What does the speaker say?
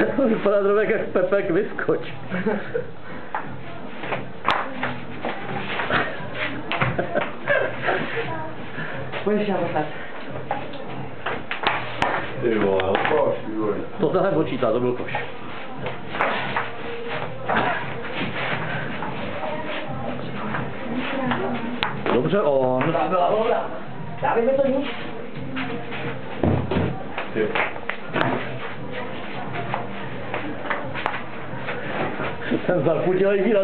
To vypadá trochu jak Pepek vyskoč. Pojď na to Ty vole, koš, ty vole. To se nepočítá, to byl koš. Dobře on. Ta byla dobrá. Dávej mi to níž. Ty. 咱不叫伊拉。